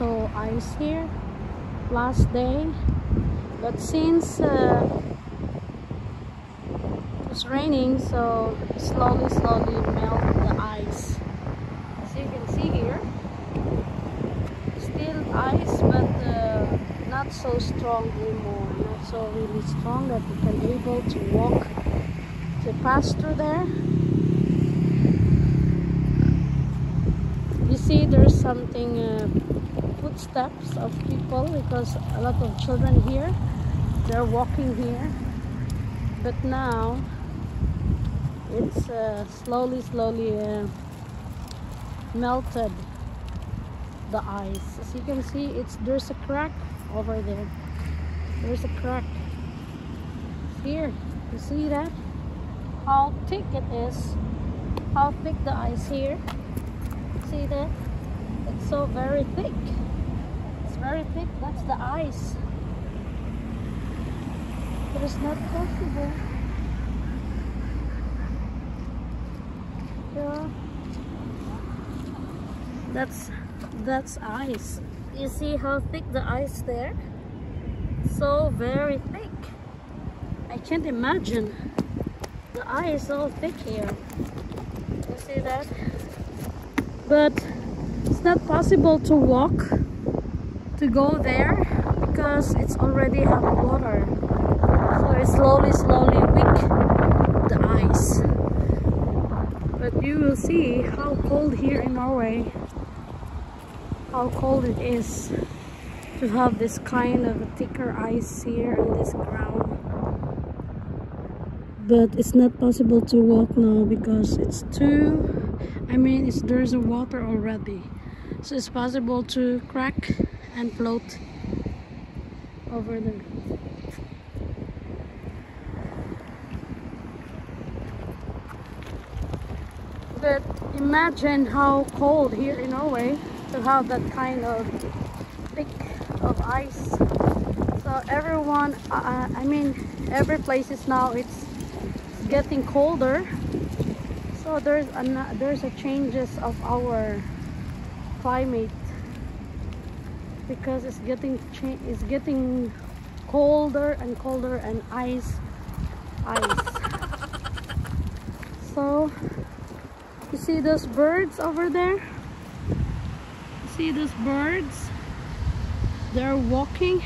was so ice here. Last day. But since uh, it was raining so slowly slowly melt the ice. As you can see here still ice but uh, not so strong anymore. Not so really strong that we can able to walk to pass through there. You see there's something uh, footsteps of people because a lot of children here they're walking here. But now it's uh, slowly slowly uh, melted the ice. As you can see it's there's a crack over there. There's a crack here. You see that? How thick it is. How thick the ice here. See that? It's so very thick very thick that's the ice. But it's not possible. Yeah. That's that's ice. You see how thick the ice there? So very thick. I can't imagine the ice so thick here. You see that? But it's not possible to walk to go there because it's already have water. So it's slowly slowly weak the ice. But you will see how cold here in Norway how cold it is to have this kind of thicker ice here on this ground. But it's not possible to walk now because it's too I mean it's there's a water already. So it's possible to crack and float over there but imagine how cold here in Norway to have that kind of thick of ice. So everyone uh, I mean every place is now it's getting colder. So there's a there's a changes of our climate because it's getting it's getting colder and colder and ice ice. So you see those birds over there? You see those birds? They're walking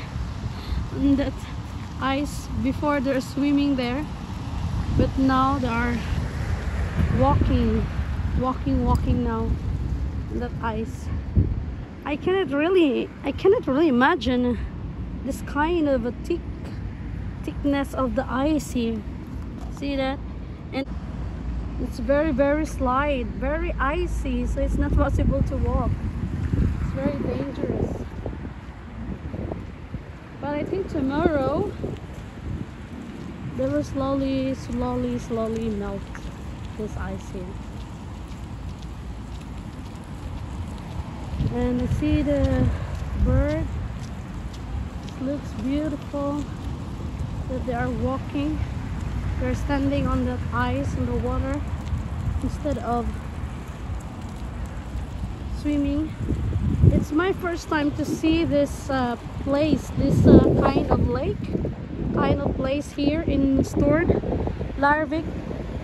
on that ice before they're swimming there but now they are walking walking walking now that ice I cannot really I cannot really imagine this kind of a thick thickness of the ice here. See that? And it's very very slide very icy so it's not possible to walk. It's very dangerous. But I think tomorrow they will slowly, slowly, slowly melt this ice here. And I see the bird. It looks beautiful that they are walking. They're standing on the ice in the water instead of swimming. It's my first time to see this uh, place, this uh, kind of lake kind of place here in Stord, Larvik,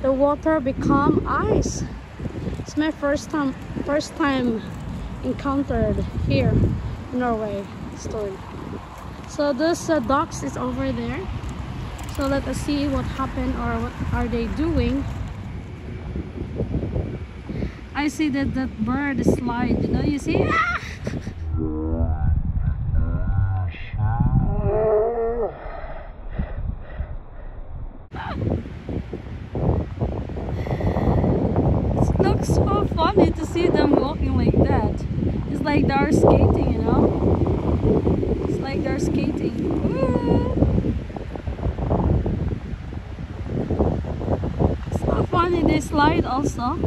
the water become ice. It's my first time first time encountered here in Norway, Stord. So this uh, docks is over there. So let us see what happened or what are they doing. I see that that bird slide, you know, you see? Ah! Funny to see them walking like that. It's like they're skating, you know? It's like they're skating. Ooh. It's so funny, they slide also.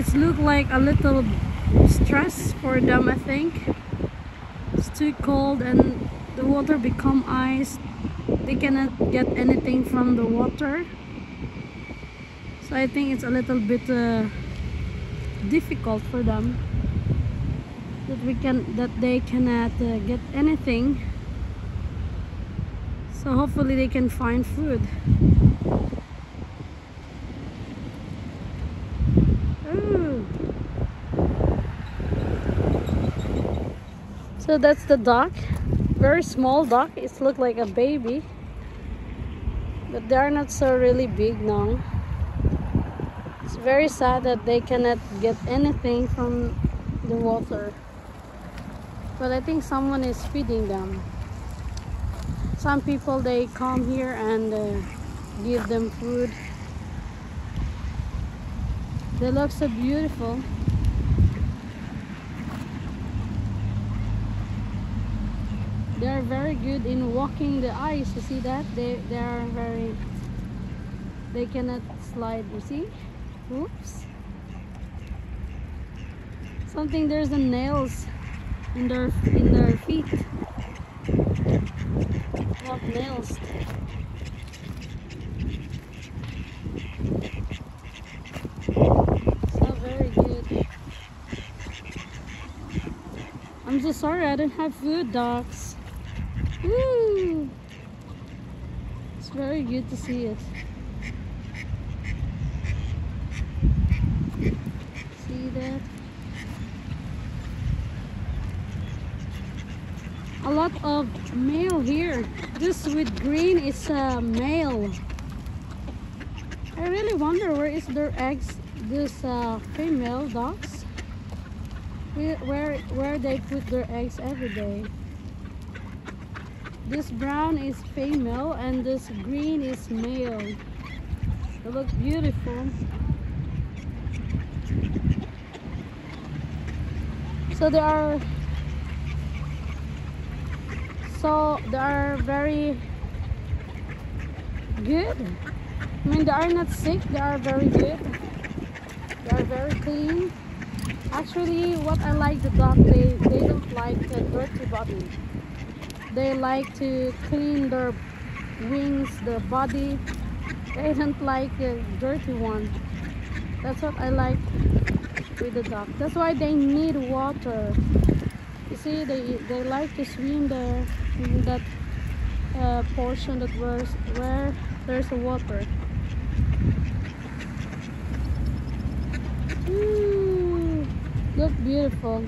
It's look like a little stress for them I think. It's too cold and the water become ice. They cannot get anything from the water. So I think it's a little bit uh, difficult for them that we can that they cannot uh, get anything. So hopefully they can find food Ooh. So that's the duck very small duck it looks like a baby. But they are not so really big now it's very sad that they cannot get anything from the water. But I think someone is feeding them. Some people they come here and uh, give them food. They look so beautiful they are very good in walking the ice you see that they they are very they cannot slide you see Oops. Something there's the nails in their in their feet. What nails? So very good. I'm so sorry I don't have food dogs. Woo! It's very good to see it. See that? A lot of male here. This with green is a male I really wonder where is their eggs this uh, female dogs? Where where they put their eggs every day this brown is female and this green is male. They look beautiful. So they are so they are very good. I mean they are not sick they are very good. They are very clean. Actually what I like the dog they they don't like the dirty body they like to clean their wings their body they don't like the dirty one that's what I like with the duck. That's why they need water. You see, they they like to swim there in that uh, portion that was where there's a water. Ooh, look beautiful.